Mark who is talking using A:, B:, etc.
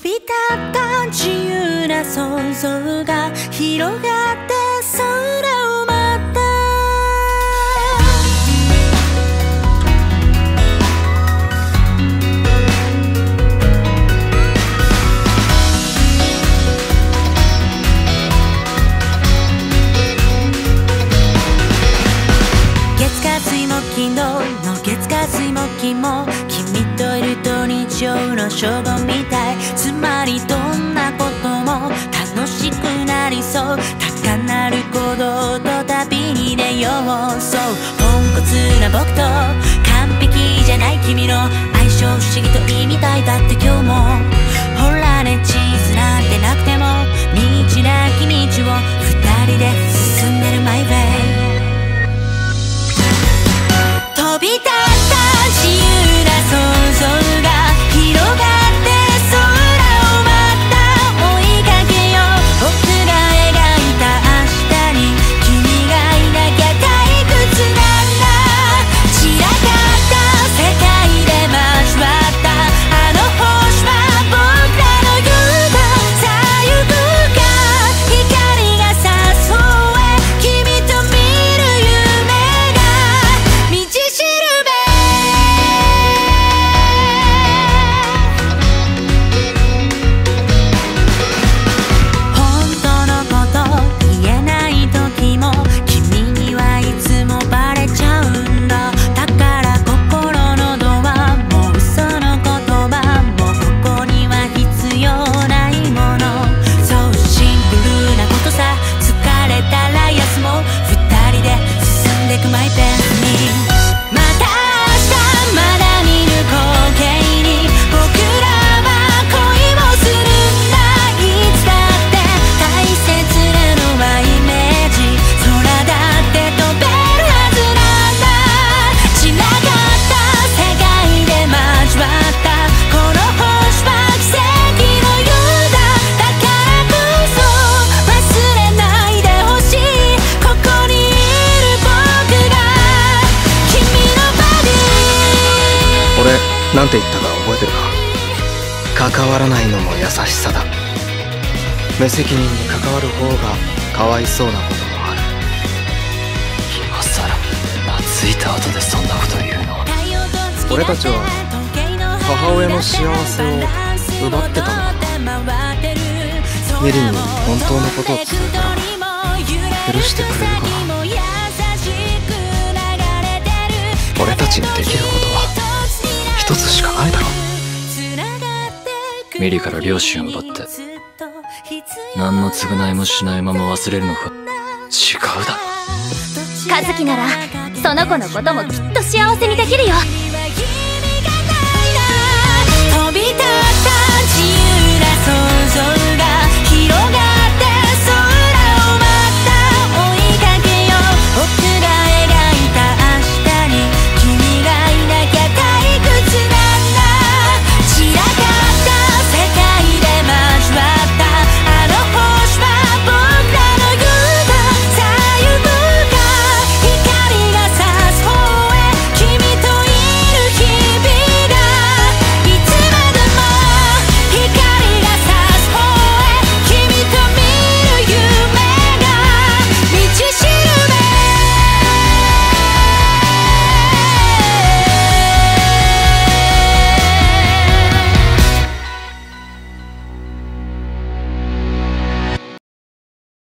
A: 飛び立った自由な想像が広がって空を舞った。月火水木金土の月火水木金も上の正午みたい。つまりどんなことも楽しくなりそう。高鳴る鼓動と旅に出ようそう。ポンコツな僕と完璧じゃない君の相性不思議と意味たいだって今日も。
B: 俺なんて言ったか覚えてるか？関わらないのも優しさだ。無責任に関わる方がかわいそうなこともある。
C: 今さら懐いた後でそんなこと言うの
B: 俺たちは母親の幸せを奪ってたのかな。メリに本当のことを伝えたら許してくれるかな。俺たちにできること
C: ミリから両親を奪って何の償いもしないまま忘れるのか違うだろ
D: 和樹ならその子のこともきっと幸せにできるよ。